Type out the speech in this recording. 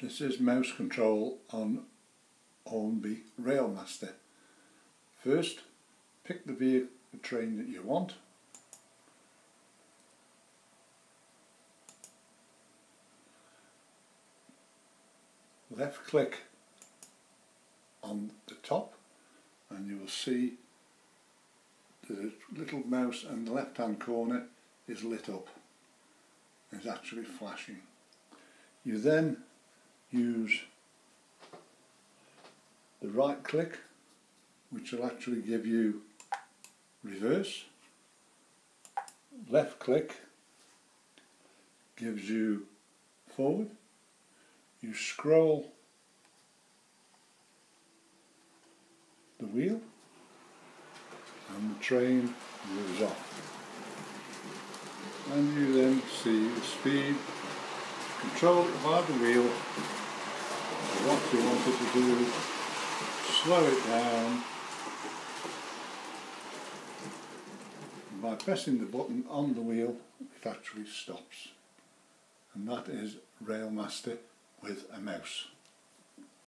This is mouse control on Hornby Railmaster. First, pick the vehicle train that you want. Left click on the top and you will see the little mouse in the left hand corner is lit up. It's actually flashing. You then use the right click which will actually give you reverse. Left click gives you forward. You scroll the wheel and the train moves off. And you then see the speed control it by the wheel what you want it to do is slow it down by pressing the button on the wheel it actually stops and that is Railmaster with a mouse.